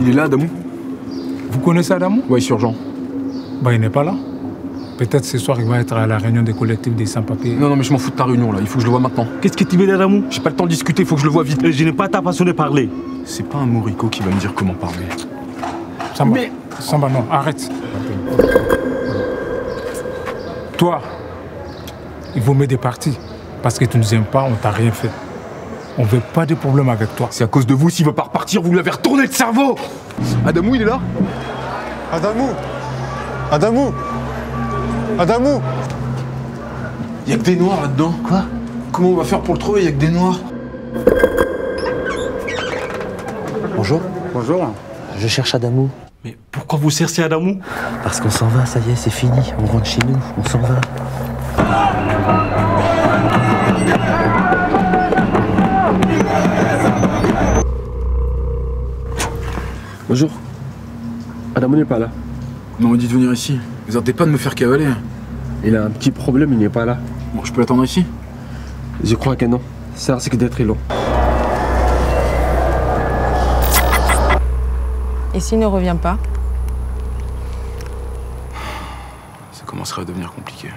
Il est là, Adamou Vous connaissez Adamou Ouais, c'est urgent. Bah, il n'est pas là. Peut-être ce soir, il va être à la réunion des collectifs des sans-papiers. Non, non, mais je m'en fous de ta réunion là, il faut que je le vois maintenant. Qu'est-ce que tu veux d'Adamou J'ai pas le temps de discuter, il faut que je le vois vite. Je n'ai pas ta façon de parler. C'est pas un Morico qui va me dire comment parler. Samba, Mais- Samba, non, arrête. Toi, il vaut mieux des partis. Parce que tu ne nous aimes pas, on t'a rien fait. On veut pas de problème avec toi. C'est à cause de vous, s'il veut pas repartir, vous lui avez retourné le cerveau Adamou, il est là? Adamou Adamou Adamou Il y a que des noirs là-dedans. Quoi? Comment on va faire pour le trouver Il y a que des noirs? Bonjour, Bonjour. je cherche Adamou. Mais pourquoi vous cherchez Adamou? Parce qu'on s'en va, ça y est, c'est fini. On rentre chez nous, on s'en va. Bonjour. Adamou n'est pas là. Non, on dit de venir ici. Vous arrêtez pas de me faire cavaler. Il a un petit problème, il n'est pas là. Bon, je peux l'attendre ici Je crois que non. Ça risque d'être long. Et s'il ne revient pas? Ça commencerait à devenir compliqué.